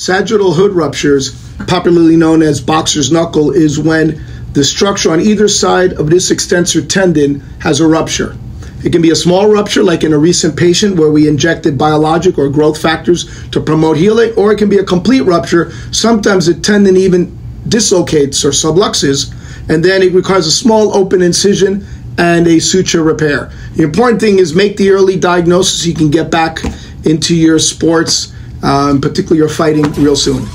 Sagittal hood ruptures, popularly known as boxer's knuckle, is when the structure on either side of this extensor tendon has a rupture. It can be a small rupture, like in a recent patient where we injected biologic or growth factors to promote healing, or it can be a complete rupture. Sometimes the tendon even dislocates or subluxes, and then it requires a small open incision and a suture repair. The important thing is make the early diagnosis you can get back into your sports, um, particularly your fighting real soon.